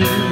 that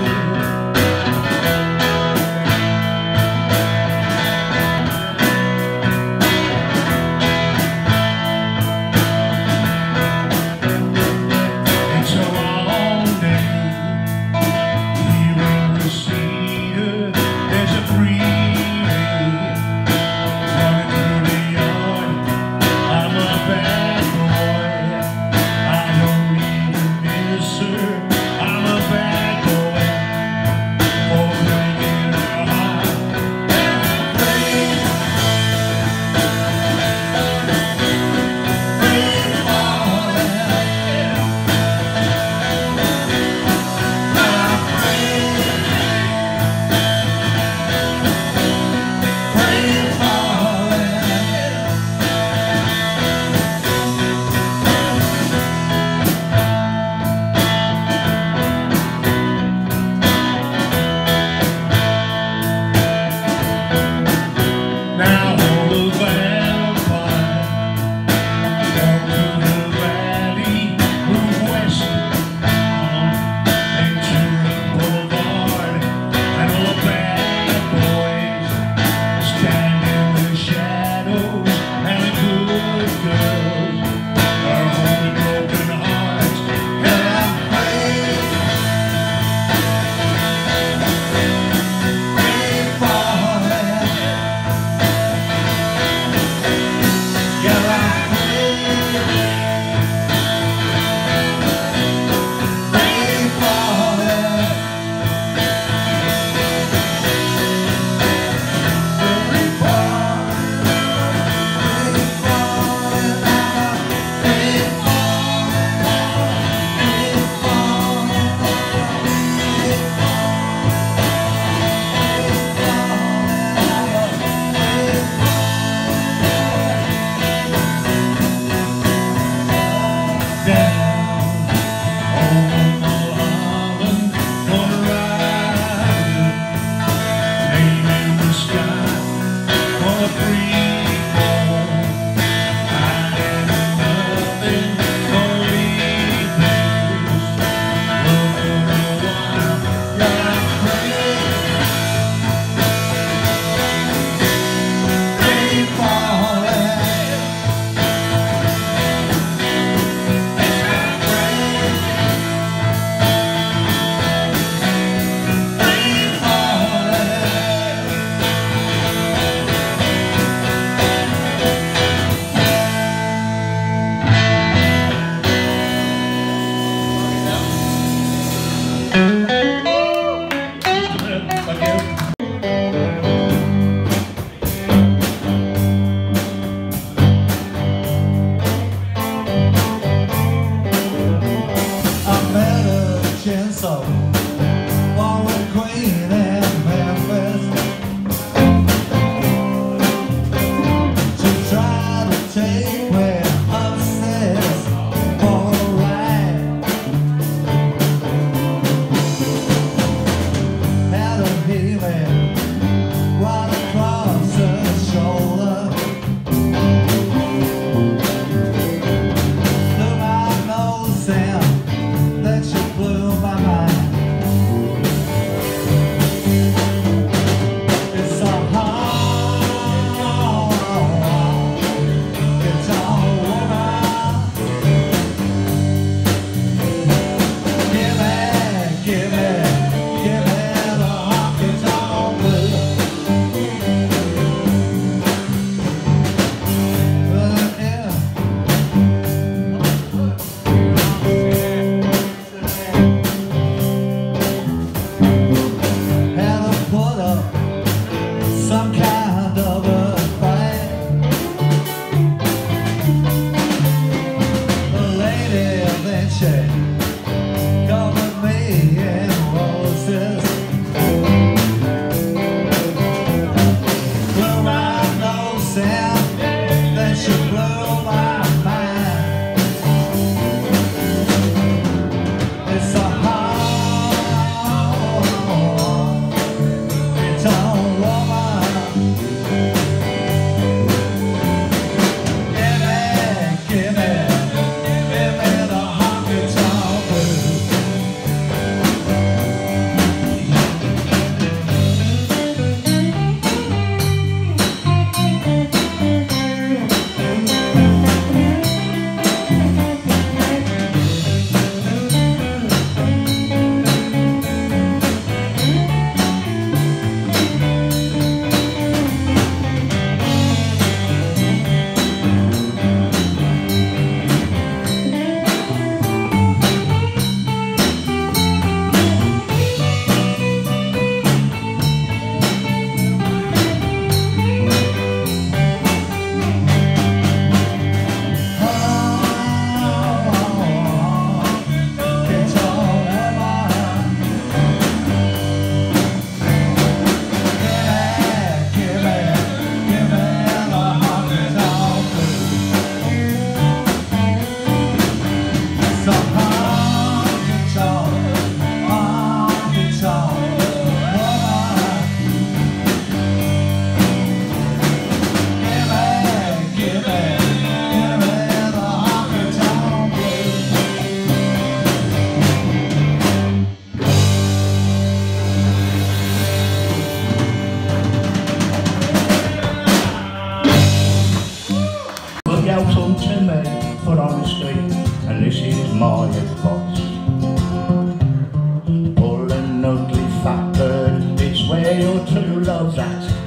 that?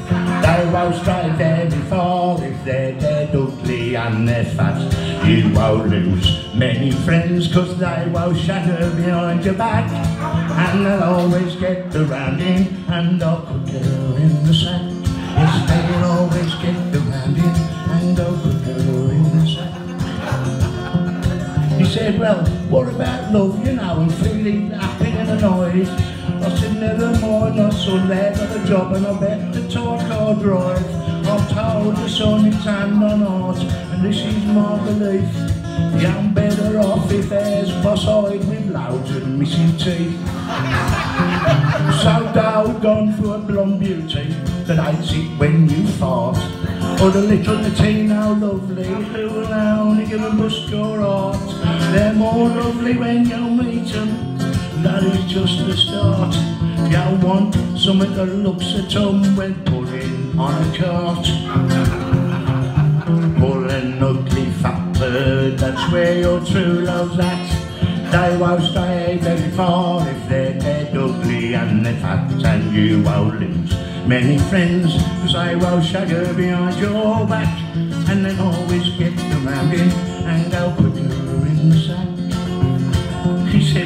They will try stay there before if they're dead, ugly and they're fat. You will lose many friends cause they will shatter behind your back. And they'll always get the rounding and they'll girl in the sack. Yes, they'll always get the rounding and they'll girl in the sack. He said, well, what about love, you know, and feeling happy and annoyed. I said, never mind, I saw there got a job and I bet the tour car drive. I'm told the sun is hand on heart, and this is my belief. Yeah, I'm better off if there's cross-eyed with loads missing teeth. so Dale gone for a blonde beauty that hates it when you fart. Or the little Latino lovely who will only give a bust your heart. They're more lovely when you meet them, that is just the start. You want something that looks at them when pulling on a cart. Pull an ugly fat bird, that's where your true love's at. They won't stay very far if they're dead ugly and they're fat and you won't lose many friends cause they will shag her behind your back and then always get around him and they'll put you in the sack. He said,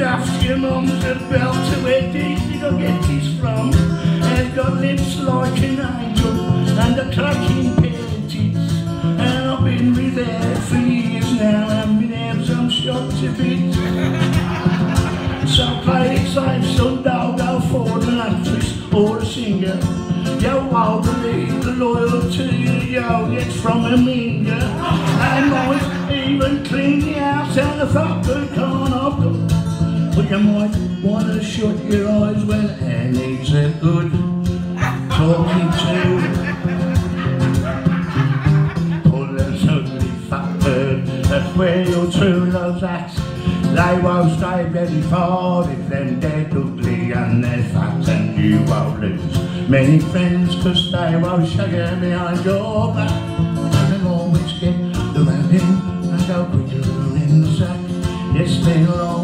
be your mum's a belt to where did you get this from? They've got lips like an angel and a cracking tits. And I've been with her for years now and my nerves I'm shot to bits. So play it safe, son, don't go for an actress or a singer. You won't believe the loyalty you get from a minger. And might even clean the house and the fucker. But you might want to shut your eyes when Annie's a good talking to. Pull a ugly fat bird, that's where your true love's at. They won't stay very far if them dead ugly and they're fat and you won't lose many friends cause they won't shag you behind your back and they'll get the rounding and go quicker in the sack. Yes, they'll always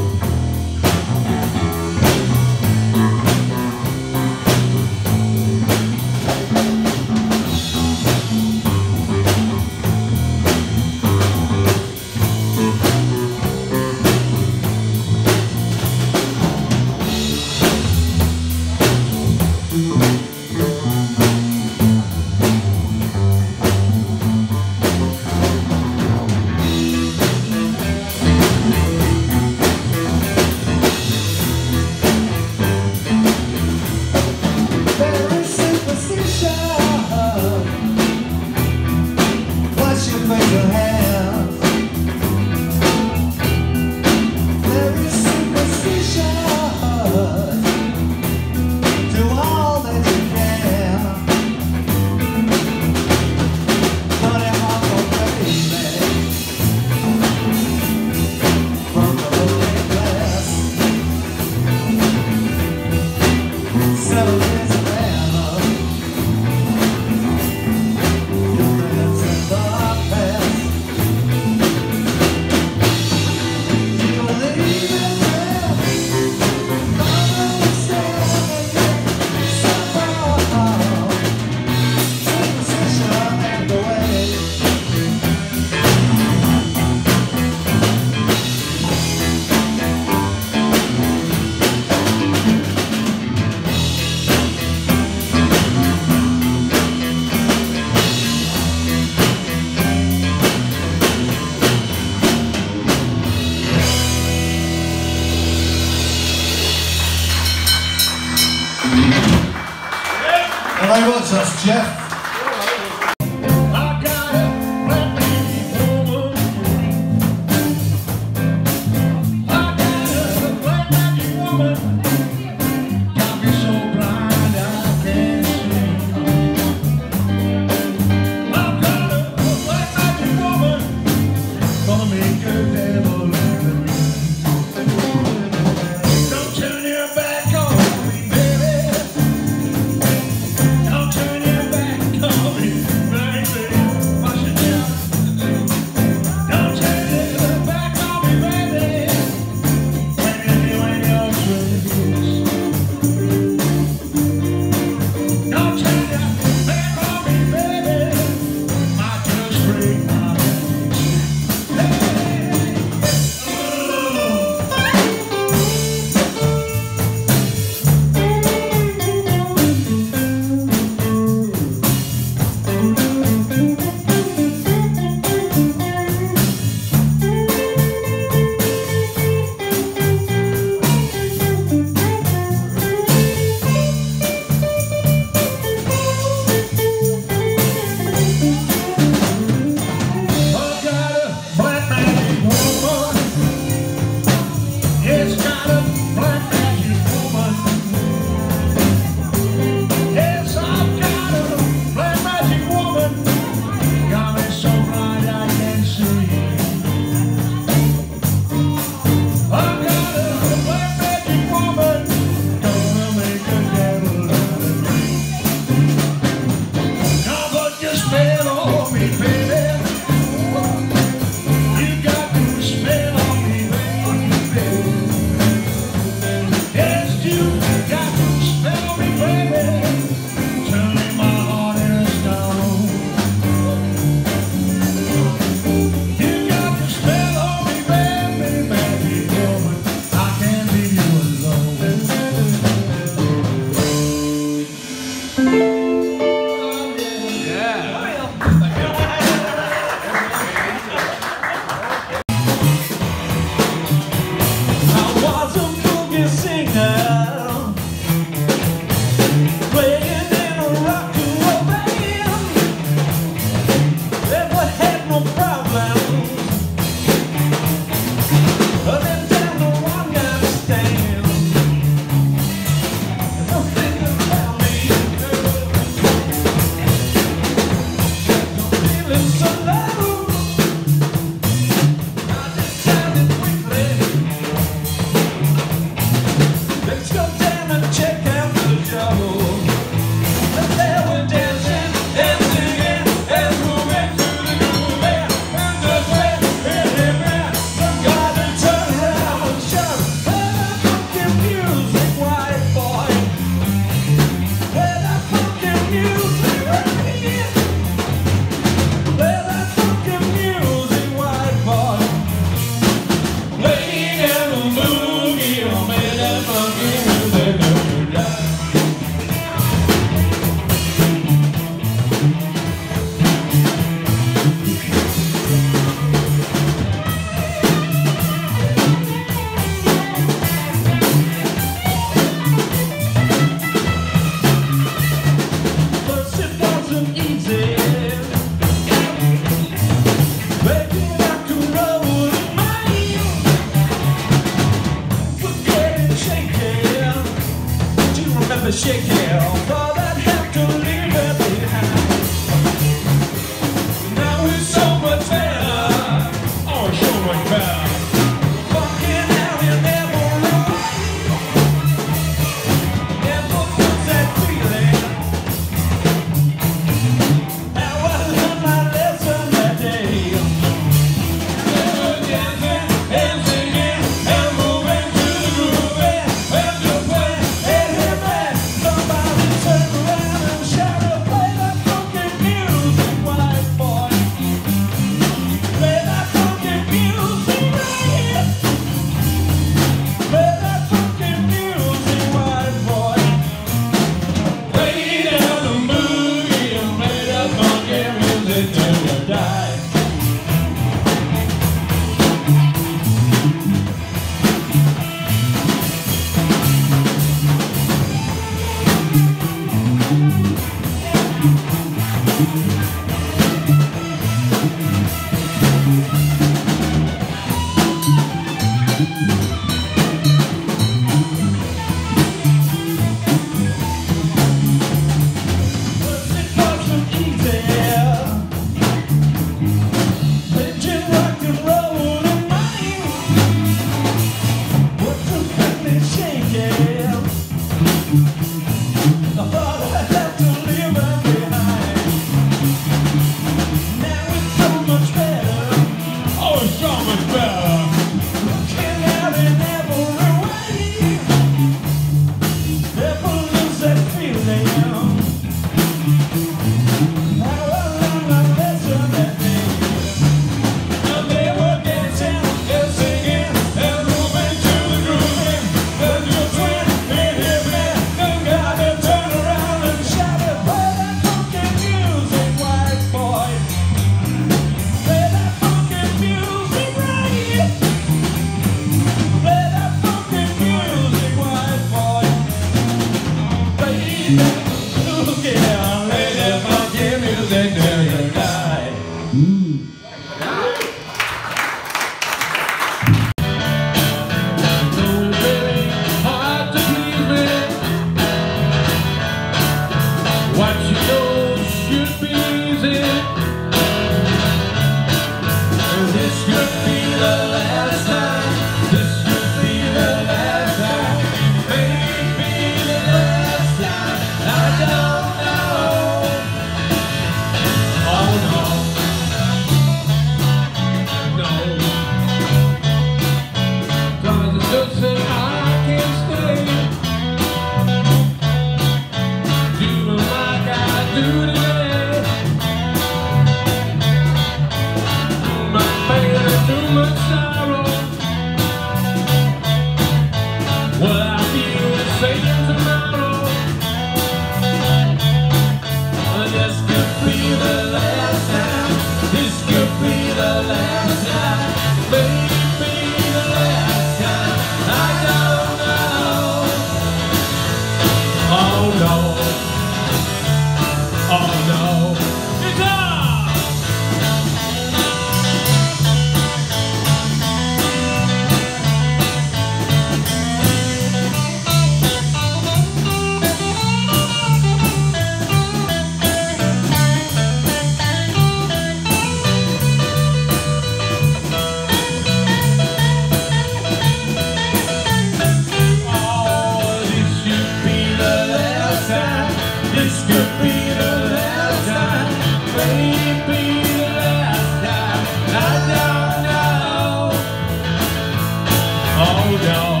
down.